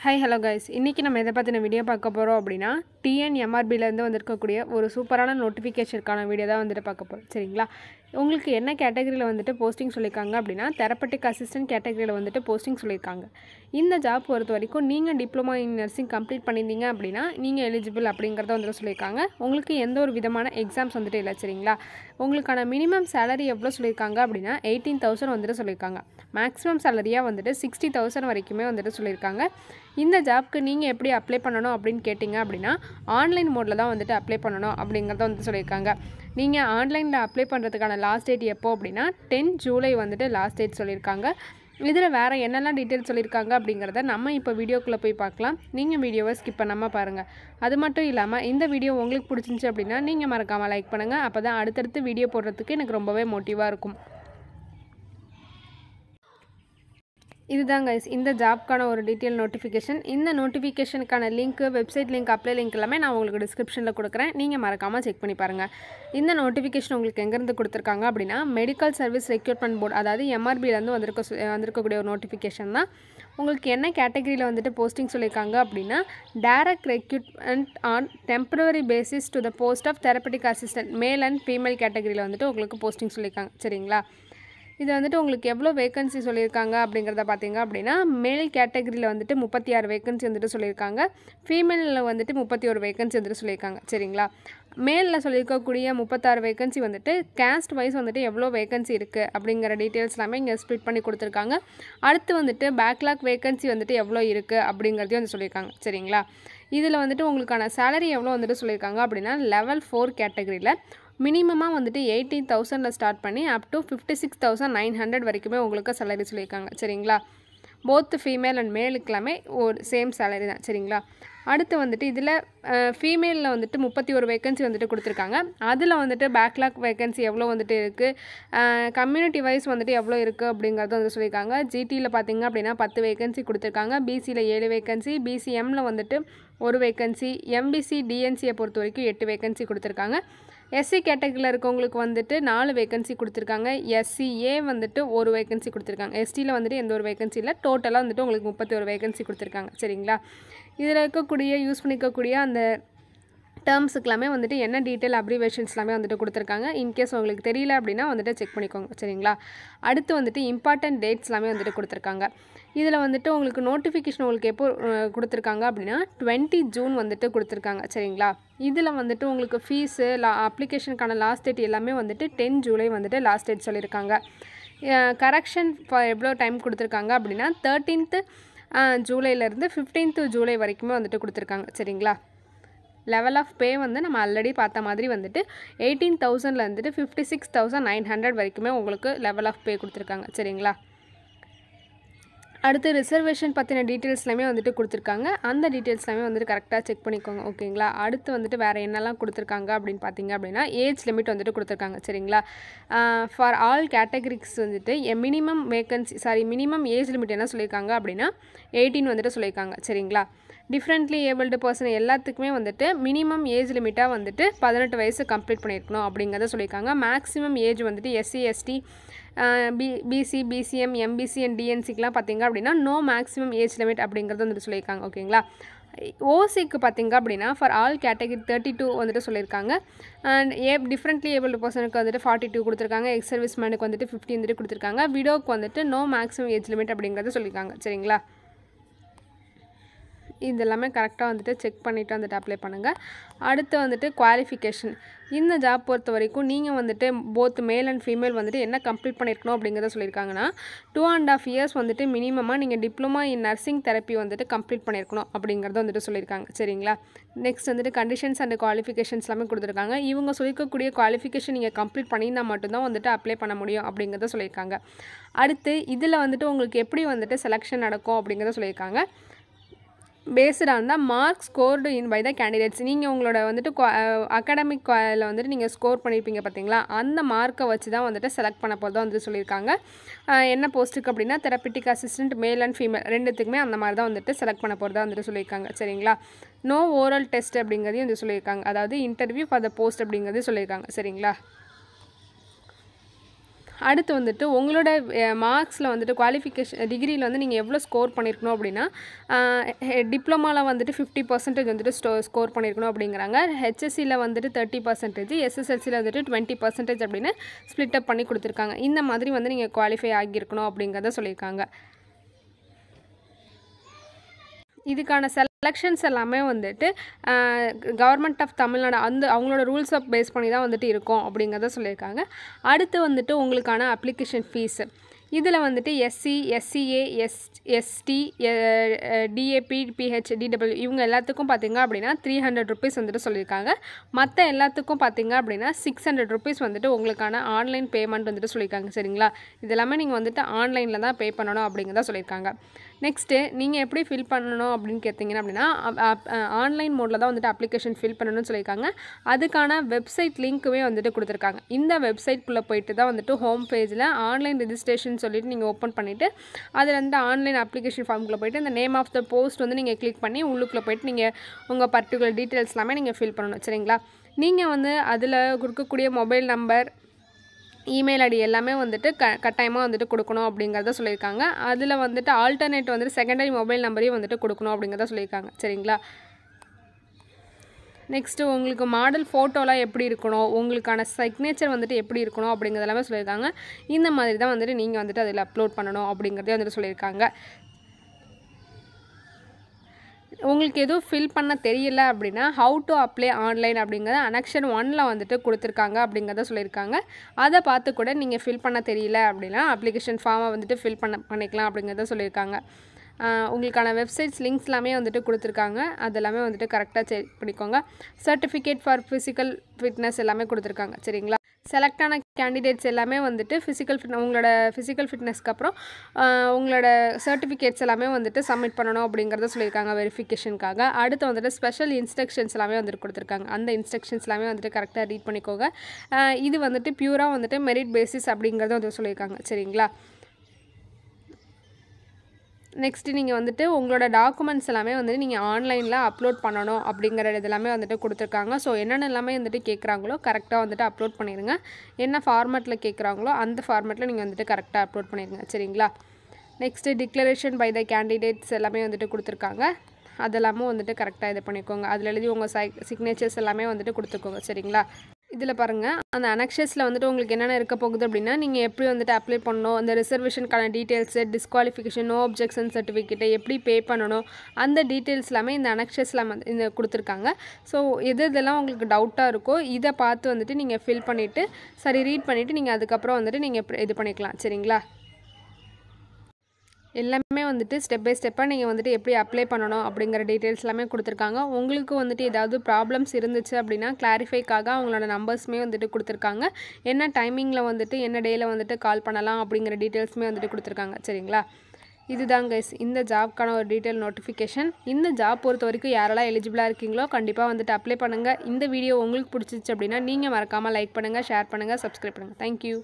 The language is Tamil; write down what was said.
ஹாய் ஹலோ கைஸ் இன்றைக்கி நம்ம எதை பற்றின வீடியோ பார்க்க போகிறோம் அப்படின்னா டிஎன்எம்ஆர்பிலேருந்து வந்திருக்கக்கூடிய ஒரு சூப்பரான நோட்டிஃபிகேஷனுக்கான வீடியோ தான் வந்துட்டு பார்க்க போகிறோம் சரிங்களா? உங்களுக்கு என்ன கேட்டகரியில் வந்துட்டு போஸ்டிங் சொல்லியிருக்காங்க அப்படின்னா தெரப்பட்டிக் அசிஸ்டன்ட் கேட்டகரியில் வந்துட்டு போஸ்டிங் சொல்லியிருக்காங்க. இந்த ஜாப் பொறுத்த வரைக்கும் நீங்கள் டிப்ளமோ இன் நர்சிங் கம்ப்ளீட் பண்ணியிருந்தீங்க அப்படின்னா நீங்கள் எலிஜிபிள் அப்படிங்கிறத வந்துட்டு சொல்லியிருக்காங்க. உங்களுக்கு எந்த ஒரு விதமான எக்ஸாம்ஸ் வந்துட்டு இல்லை சரிங்களா? உங்களுக்கான மினிமம் சேலரி எவ்வளோ சொல்லியிருக்காங்க அப்படின்னா எயிட்டீன் தௌசண்ட் வந்துட்டு சொல்லியிருக்காங்க. மேக்ஸிமம் சேலரியாக வந்துட்டு சிக்ஸ்டி தௌசண்ட் வரைக்குமே வந்துட்டு சொல்லியிருக்காங்க. இந்த ஜாப்க்கு நீங்கள் எப்படி அப்ளை பண்ணணும் அப்படின்னு கேட்டிங்க அப்படின்னா ஆன்லைன் மோடில் தான் வந்துட்டு அப்ளை பண்ணணும் அப்படிங்கிறத வந்து சொல்லியிருக்காங்க. நீங்கள் ஆன்லைனில் அப்ளை பண்ணுறதுக்கான லாஸ்ட் டேட் எப்போ அப்படின்னா டென் ஜூலை வந்துட்டு லாஸ்ட் டேட் சொல்லியிருக்காங்க. இதில் வேறு என்னெல்லாம் டீட்டெயில் சொல்லியிருக்காங்க அப்படிங்கிறத நம்ம இப்போ வீடியோக்குள்ளே போய் பார்க்கலாம். நீங்கள் வீடியோவை ஸ்கிப் பண்ணாமல் பாருங்கள் அது மட்டும் இல்லாமல் இந்த வீடியோ உங்களுக்கு பிடிச்சிருந்துச்சி அப்படின்னா நீங்கள் மறக்காமல் லைக் பண்ணுங்கள் அப்போ தான் அடுத்தடுத்து வீடியோ போடுறதுக்கு எனக்கு ரொம்பவே மோட்டிவாக இருக்கும். இதுதான் கைஸ் இந்த ஜாப்க்கான ஒரு டீட்டெயில் நோட்டிஃபிகேஷன் இந்த நோட்டிஃபிகேஷனுக்கான link website link apply link எல்லாமே நான் உங்களுக்கு டிஸ்கிரிப்ஷனில் கொடுக்குறேன். நீங்கள் மறக்காமல் செக் பண்ணி பாருங்கள் இந்த நோட்டிஃபிகேஷன் உங்களுக்கு எங்கேருந்து கொடுத்துருக்காங்க அப்படின்னா மெடிக்கல் சர்வீஸ் ரெக்ரூட்மெண்ட் போர்டு அதாவது எம்ஆர்பிலேருந்து வந்திருக்க சொ- வந்திருக்கக்கூடிய ஒரு நோட்டிஃபிகேஷன் தான். உங்களுக்கு என்ன கேட்டகரியில் வந்துட்டு போஸ்டிங் சொல்லியிருக்காங்க அப்படின்னா direct recruitment on temporary basis to the post of therapeutic assistant male and female கேட்டகரியில் வந்துட்டு உங்களுக்கு போஸ்டிங் சொல்லியிருக்காங்க. சரிங்களா? இது வந்துட்டு உங்களுக்கு எவ்வளோ வேகன்சி சொல்லியிருக்காங்க அப்படிங்கிறத பார்த்தீங்க அப்படின்னா மேல் கேட்டகரியில் வந்துட்டு முப்பத்தி ஆறு வேகன்சி வந்துட்டு சொல்லியிருக்காங்க. ஃபீமேலில் வந்துட்டு முப்பத்தி ஒரு வேகன்சி வந்துட்டு சொல்லியிருக்காங்க. சரிங்களா? மேலில் சொல்லியிருக்கக்கூடிய முப்பத்தாறு வேகன்சி வந்துட்டு கேஸ்ட் வைஸ் வந்துட்டு எவ்வளோ வேகன்சி இருக்குது அப்படிங்கிற டீட்டெயில்ஸ் எல்லாமே இங்கே ஸ்ப்ளிட் பண்ணி கொடுத்துருக்காங்க. அடுத்து வந்துட்டு பேக்லாக் வேகன்சி வந்துட்டு எவ்வளோ இருக்குது அப்படிங்கிறதையும் வந்து சொல்லியிருக்காங்க. சரிங்களா? இதில் வந்துட்டு உங்களுக்கான சேலரி எவ்வளோ வந்துட்டு சொல்லியிருக்காங்க அப்படின்னா லெவல் ஃபோர் கேட்டகரியில் மினிமமாக வந்துட்டு எயிட்டீன் தௌசண்டில் ஸ்டார்ட் பண்ணி up to fifty six thousand nine hundred வரைக்குமே உங்களுக்கு சேலரி சொல்லியிருக்காங்க. சரிங்களா? போத் ஃபீமேல் அண்ட் மேலுக்கெல்லாமே ஒரு சேம் சேலரி தான் சரிங்களா? அடுத்து வந்துட்டு இதில் ஃபீமேலில் வந்துட்டு முப்பத்தி ஒரு வேக்கன்சி வந்துட்டு கொடுத்துருக்காங்க. அதில் வந்துட்டு பேக்லாக் வேகன்சி எவ்வளோ வந்துட்டு இருக்குது கம்யூனிட்டி வைஸ் வந்துட்டு எவ்வளோ இருக்குது அப்படிங்கிறத வந்து சொல்லியிருக்காங்க ஜிடியில் பார்த்திங்க அப்படின்னா பத்து வேகன்சி கொடுத்துருக்காங்க. பிசியில் ஏழு வேக்கன்சி பிசிஎம்மில் வந்துட்டு ஒரு வேக்கன்சி எம்பிசி டிஎன்சியை பொறுத்த வரைக்கும் எட்டு வேகன்சி கொடுத்துருக்காங்க. எஸ்சி கேட்டகரியில் இருக்கவங்களுக்கு வந்துட்டு நாலு வேகன்சி கொடுத்துருக்காங்க. எஸ்சிஏ வந்துட்டு ஒரு வேகன்சி கொடுத்துருக்காங்க. எஸ்டியில் வந்துட்டு எந்த ஒரு வேகன்சி இல்லை. டோட்டலாக வந்துட்டு உங்களுக்கு முப்பத்தி ஒரு வேகன்சி கொடுத்துருக்காங்க. சரிங்களா? இதில் இருக்கக்கூடிய யூஸ் பண்ணிக்கக்கூடிய அந்த டேர்ம்ஸுக்கு எல்லாமே வந்துட்டு என்ன டீட்டெயில் அப்ரிவேஷன்ஸ் எல்லாமே வந்துட்டு கொடுத்துருக்காங்க. இன்கேஸ் உங்களுக்கு தெரியல அப்படின்னா வந்துட்டு செக் பண்ணிக்கோங்க. சரிங்களா? அடுத்து வந்துட்டு இம்பார்ட்டன்ட் டேட்ஸ் எல்லாமே வந்துட்டு கொடுத்துருக்காங்க. இதில் வந்துட்டு உங்களுக்கு நோட்டிஃபிகேஷன் உங்களுக்கு எப்போ கொடுத்துருக்காங்க அப்படின்னா டுவெண்ட்டி ஜூன் வந்துட்டு கொடுத்துருக்காங்க சரிங்களா? இதில் வந்துட்டு உங்களுக்கு ஃபீஸு லா அப்ளிகேஷனுக்கான லாஸ்ட் டேட் எல்லாமே வந்துட்டு டென் ஜூலை வந்துட்டு லாஸ்ட் டேட் சொல்லியிருக்காங்க. கரெக்ஷன் எவ்வளோ டைம் கொடுத்துருக்காங்க அப்படின்னா தேர்ட்டீன்த்து ஜூலைலேருந்து ஃபிஃப்டீன்த்து ஜூலை வரைக்குமே வந்துட்டு கொடுத்துருக்காங்க சரிங்களா? லெவல் ஆஃப் பே வந்து நம்ம ஆல்ரெடி பார்த்த மாதிரி வந்துட்டு eighteen தௌசண்ட்லேருந்துட்டு fifty six thousand nine hundred வரைக்குமே உங்களுக்கு லெவல் ஆஃப் பே கொடுத்துருக்காங்க சரிங்களா? அடுத்து ரிசர்வேஷன் பற்றின டீட்டெயில்ஸ்லாமே வந்துட்டு கொடுத்துருக்காங்க. அந்த டீட்டெயில்ஸ் எல்லாமே வந்துட்டு கரெக்டாக செக் பண்ணிக்கோங்க ஓகேங்களா அடுத்து வந்துட்டு வேறு என்னெல்லாம் கொடுத்துருக்காங்க அப்படின்னு பார்த்தீங்க அப்படின்னா ஏஜ் லிமிட் வந்துட்டு கொடுத்துருக்காங்க சரிங்களா? ஃபார் ஆல் கேட்டகரிஸ் வந்துட்டு a minimum vacancy sorry minimum age limit என்ன சொல்லியிருக்காங்க அப்படின்னா எயிட்டீன் வந்துட்டு சொல்லியிருக்காங்க சரிங்களா? டிஃப்ரெண்ட்லி ஏபிள்டு பர்சன் எல்லாத்துக்குமே வந்துட்டு மினிமம் ஏஜ் லிமிட்டாக வந்துட்டு பதினெட்டு வயசு கம்ப்ளீட் பண்ணியிருக்கணும் அப்படிங்கிறத சொல்லியிருக்காங்க. மேக்ஸிமம் ஏஜ் வந்துட்டு SC ST B BC BCM MBC and டிஎன்சிக்கெலாம் பார்த்தீங்க அப்படின்னா நோ மேக்ஸிமம் ஏஜ் லிமிட் அப்படிங்கிறது வந்துட்டு சொல்லியிருக்காங்க ஓகேங்களா? ஓசிக்கு பார்த்தீங்க அப்படின்னா for all category thirty two வந்துட்டு சொல்லியிருக்காங்க. அண்ட் ஏ டிஃப்ரெண்ட்லி ஏபிள் பர்சனுக்கு வந்துட்டு ஃபார்ட்டி டூ கொடுத்துருக்காங்க. எக்ஸ் சர்வீஸ் மேனுக்கு வந்துட்டு ஃபிஃப்டி வந்துட்டு கொடுத்துருக்காங்க. விடோக்கு வந்துட்டு நோ மேக்ஸிமம் ஏஜ் லிமிட் அப்படிங்கிறத சொல்லியிருக்காங்க சரிங்களா? இது எல்லாமே கரெக்டாக வந்துட்டு செக் பண்ணிவிட்டு வந்துட்டு அப்ளை பண்ணுங்கள் அடுத்து வந்துட்டு குவாலிஃபிகேஷன் இந்த ஜாப் பொறுத்த வரைக்கும் நீங்கள் வந்துட்டு போத் மேல் அண்ட் ஃபீமேல் வந்துட்டு என்ன கம்ப்ளீட் பண்ணியிருக்கணும் அப்படிங்கிறத சொல்லியிருக்காங்கன்னா டூ அண்ட் ஆஃப் இயர்ஸ் வந்துட்டு மினிமமாக நீங்கள் டிப்ளமா இன் நர்சிங் தெரப்பி வந்துட்டு கம்ப்ளீட் பண்ணியிருக்கணும் அப்படிங்கிறத வந்துட்டு சொல்லியிருக்காங்க. சரிங்களா? நெக்ஸ்ட் வந்துட்டு கண்டிஷன்ஸ் அண்ட் குவாலிஃபிகேஷன்ஸ் எல்லாமே கொடுத்துருக்காங்க. இவங்க சொல்லிக்கக்கூடிய குவாலிஃபிகேஷன் நீங்கள் கம்ப்ளீட் பண்ணியிருந்தால் மட்டும்தான் வந்துட்டு அப்ளை பண்ண முடியும் அப்படிங்கிறத சொல்லியிருக்காங்க. அடுத்து இதில் வந்துட்டு உங்களுக்கு எப்படி வந்துட்டு செலெக்ஷன் நடக்கும் அப்படிங்கிறத சொல்லியிருக்காங்க. Based on the mark scored in by the candidates நீங்கள் உங்களோட வந்துட்டு அகாடமிக் வந்துட்டு நீங்கள் ஸ்கோர் பண்ணியிருப்பீங்க பார்த்தீங்களா? அந்த மார்க்கை வச்சு தான் வந்துட்டு செலக்ட் பண்ண போகிறதா வந்துட்டு சொல்லியிருக்காங்க. என்ன போஸ்ட்டுக்கு அப்படின்னா therapeutic assistant male and female ரெண்டுத்துக்குமே அந்த மாதிரி தான் வந்துட்டு செலக்ட் பண்ண போகிறதா வந்துட்டு சொல்லியிருக்காங்க. சரிங்களா? நோ ஓரல் டெஸ்ட் அப்படிங்கிறதையும் வந்து சொல்லியிருக்காங்க. அதாவது இன்டர்வியூ ஃபார் த போஸ்ட் அப்படிங்கிறது சொல்லியிருக்காங்க. சரிங்களா? அடுத்து வந்துட்டு உங்களோட மார்க்ஸில் வந்துட்டு குவாலிஃபிகேஷன் டிகிரியில் வந்து நீங்கள் எவ்வளோ ஸ்கோர் பண்ணியிருக்கணும் அப்படின்னா டிப்ளமாவில் வந்துட்டு ஃபிஃப்டி பர்சன்டேஜ் வந்துட்டு ஸ்டோ ஸ்கோர் பண்ணியிருக்கணும் அப்படிங்கிறாங்க. ஹெச்எஸ்சியில் வந்துட்டு தேர்ட்டி பர்சன்டேஜ் எஸ்எஸ்எல்சியில் வந்துட்டு டுவெண்ட்டி பர்சன்டேஜ் அப்படின்னு ஸ்ப்ளிட் அப் பண்ணி கொடுத்துருக்காங்க. இந்த மாதிரி வந்து நீங்கள் குவாலிஃபை ஆகியிருக்கணும் அப்படிங்கிறத சொல்லியிருக்காங்க. இதுக்கான செல கலெக்ஷன்ஸ் எல்லாமே வந்துட்டு கவர்மெண்ட் ஆஃப் தமிழ்நாடு அந்த அவங்களோட ரூல்ஸை பேஸ் பண்ணி தான் வந்துட்டு இருக்கும் அப்படிங்கிறத சொல்லியிருக்காங்க. அடுத்து வந்துட்டு உங்களுக்கான அப்ளிகேஷன் ஃபீஸு இதில் வந்துட்டு SC SCA S ST DAP PH DW இவங்க எல்லாத்துக்கும் பார்த்தீங்க அப்படின்னா த்ரீ ஹண்ட்ரட் ருபீஸ் வந்துட்டு சொல்லியிருக்காங்க. மற்ற எல்லாத்துக்கும் பார்த்தீங்க அப்படின்னா சிக்ஸ் ஹண்ட்ரட் ருபீஸ் வந்துட்டு உங்களுக்கான ஆன்லைன் பேமெண்ட் வந்துட்டு சொல்லியிருக்காங்க சரிங்களா? இதெல்லாமே நீங்கள் வந்துட்டு ஆன்லைனில் தான் பே பண்ணணும் அப்படிங்கிறத சொல்லியிருக்காங்க. நெக்ஸ்ட்டு நீங்கள் எப்படி ஃபில் பண்ணணும் அப்படின்னு கேட்டிங்கன்னா அப்படின்னா ஆன்லைன் மோடில் தான் வந்துட்டு அப்ளிகேஷன் ஃபில் பண்ணணும்னு சொல்லியிருக்காங்க. அதுக்கான வெப்சைட் லிங்க்குமே வந்துட்டு கொடுத்துருக்காங்க. இந்த வெப்சைட்குள்ளே போயிட்டு தான் வந்துட்டு ஹோம் பேஜில் ஆன்லைன் ரிஜிஸ்ட்ரேஷன் சொல்லிட்டு நீங்கள் ஓப்பன் பண்ணிவிட்டு அதில் வந்து ஆன்லைன் அப்ளிகேஷன் ஃபார்முக்குள்ளே போயிட்டு இந்த நேம் ஆஃப் த போஸ்ட் வந்து நீங்கள் கிளிக் பண்ணி உள்ளுக்குள்ளே போயிட்டு நீங்கள் உங்கள் பர்டிகுலர் டீட்டெயில்ஸ் எல்லாமே நீங்கள் ஃபில் பண்ணணும். சரிங்களா? நீங்கள் வந்து அதில் கொடுக்கக்கூடிய மொபைல் நம்பர் இமெயில் ஐடி எல்லாமே வந்துட்டு க கட்டாயமாக வந்துட்டு கொடுக்கணும் அப்படிங்கிறத சொல்லியிருக்காங்க. அதில் வந்துட்டு ஆல்டர்னேட் வந்துட்டு செகண்டரி மொபைல் நம்பரையும் வந்துட்டு கொடுக்கணும் அப்படிங்கிறத சொல்லியிருக்காங்க. சரிங்களா? நெக்ஸ்ட்டு உங்களுக்கு மாடல் ஃபோட்டோலாம் எப்படி இருக்கணும்? உங்களுக்கான சிக்னேச்சர் வந்துட்டு எப்படி இருக்கணும் அப்படிங்கிறதெல்லாமே சொல்லியிருக்காங்க. இந்த மாதிரி தான் வந்துட்டு நீங்கள் வந்துட்டு அதில் அப்லோட் பண்ணணும் அப்படிங்கிறதே வந்துட்டு சொல்லியிருக்காங்க. உங்களுக்கு எதுவும் ஃபில் பண்ண தெரியல அப்படின்னா ஹவு டு அப்ளை ஆன்லைன் அப்படிங்கிறத அனெக்ஷன் ஒனில் வந்துட்டு கொடுத்துருக்காங்க அப்படிங்கிறத சொல்லியிருக்காங்க. அதை பார்த்து கூட நீங்கள் ஃபில் பண்ண தெரியல அப்படின்னா அப்ளிகேஷன் ஃபார்மை வந்துட்டு ஃபில் பண்ண பண்ணிக்கலாம் அப்படிங்கிறத சொல்லியிருக்காங்க. உங்களுக்கான வெப்சைட்ஸ் லிங்க்ஸ் எல்லாமே வந்துட்டு கொடுத்துருக்காங்க. அதெல்லாமே வந்துட்டு கரெக்டாக செக் பண்ணிக்கோங்க. சர்டிஃபிகேட் ஃபார் ஃபிசிக்கல் ஃபிட்னஸ் எல்லாமே கொடுத்துருக்காங்க. சரிங்களா? செலக்ட் ஆன கேண்டிடேட்ஸ் எல்லாமே வந்துட்டு ஃபிசிக்கல் ஃபிட் உங்களோட ஃபிசிக்கல் ஃபிட்னஸ்க்கு அப்புறம் உங்களோட சர்டிஃபிகேட்ஸ் எல்லாமே வந்துட்டு சப்மிட் பண்ணணும் அப்படிங்கிறத சொல்லியிருக்காங்க வெரிஃபிகேஷனுக்காக அடுத்து வந்துட்டு ஸ்பெஷல் இன்ஸ்ட்ரக்ஷன்ஸ் எல்லாமே வந்துட்டு கொடுத்துருக்காங்க. அந்த இன்ஸ்ட்ரக்ஷன்ஸ் எல்லாமே வந்துட்டு கரெக்டாக ரீட் பண்ணிக்கோங்க. இது வந்துட்டு பியூராக வந்துட்டு மெரிட் பேசிஸ் அப்படிங்கிறத வந்து சொல்லியிருக்காங்க. சரிங்களா? நெக்ஸ்ட்டு நீங்கள் வந்துட்டு உங்களோட டாக்குமெண்ட்ஸ் எல்லாமே வந்துட்டு நீங்கள் ஆன்லைனில் அப்லோட் பண்ணணும் அப்படிங்கிற இது எல்லாமே வந்துட்டு கொடுத்துருக்காங்க. ஸோ என்னென்ன எல்லாமே வந்துட்டு கேட்குறாங்களோ கரெக்டாக வந்துட்டு அப்லோட் பண்ணிடுங்க. என்ன ஃபார்மேட்டில் கேட்குறாங்களோ அந்த ஃபார்மேட்டில் நீங்கள் வந்துட்டு கரெக்டாக அப்லோட் பண்ணிடுங்க. சரிங்களா? Next declaration by the candidates எல்லாமே வந்துட்டு கொடுத்துருக்காங்க. அதெல்லாமும் வந்துட்டு கரெக்டாக இது பண்ணிக்கோங்க. அதில் எழுதி உங்கள் சை சிக்னேச்சர்ஸ் எல்லாமே வந்துட்டு கொடுத்துக்கோங்க. சரிங்களா? இதில் பாருங்கள் அந்த அனக்ஷஸில் வந்துட்டு உங்களுக்கு என்னென்ன இருக்க போகுது அப்படின்னா நீங்கள் எப்படி வந்துட்டு அப்ளை பண்ணணும் அந்த ரிசர்வேஷனுக்கான டீட்டெயில்ஸு டிஸ்குவாலிஃபிகேஷன் நோ அப்ஜெக்ஷன் சர்டிஃபிகேட்டை எப்படி பே பண்ணணும் அந்த டீட்டெயில்ஸ் எல்லாமே இந்த அனக்ஷஸில் வந்து இந்த கொடுத்துருக்காங்க. ஸோ எது இதெல்லாம் உங்களுக்கு டவுட்டாக இருக்கோ இதை பார்த்து வந்துட்டு நீங்கள் ஃபில் பண்ணிவிட்டு சரி ரீட் பண்ணிவிட்டு நீங்கள் அதுக்கப்புறம் வந்துட்டு நீங்கள் இது பண்ணிக்கலாம் சரிங்களா? எல்லாமே வந்துட்டு ஸ்டெப் பை ஸ்டெப்பாக நீங்கள் வந்துட்டு எப்படி அப்ளை பண்ணணும் அப்படிங்கிற டீட்டெயில்ஸ் எல்லாமே கொடுத்துருக்காங்க. உங்களுக்கு வந்துட்டு ஏதாவது ப்ராப்ளம்ஸ் இருந்துச்சு அப்படின்னா கிளாரிஃபைக்காக அவங்களோட நம்பர்ஸுமே வந்துட்டு கொடுத்துருக்காங்க. என்ன டைமிங்கில் வந்துட்டு என்ன டேயில் வந்துட்டு கால் பண்ணலாம் அப்படிங்கிற டீட்டெயில்ஸுமே வந்துட்டு கொடுத்துருக்காங்க. சரிங்களா? இதுதான் கைஸ் இந்த ஜாப்க்கான ஒரு டீட்டெயில் நோட்டிஃபிகேஷன் இந்த ஜாப் பொறுத்த வரைக்கும் யாரெல்லாம் எலிஜிபிளாக இருக்கீங்களோ கண்டிப்பாக வந்துட்டு அப்ளை பண்ணுங்கள் இந்த வீடியோ உங்களுக்கு பிடிச்சிச்சு அப்படின்னா நீங்கள் மறக்காமல் லைக் பண்ணுங்கள் ஷேர் பண்ணுங்கள் சப்ஸ்கிரைப் பண்ணுங்கள் தேங்க்யூ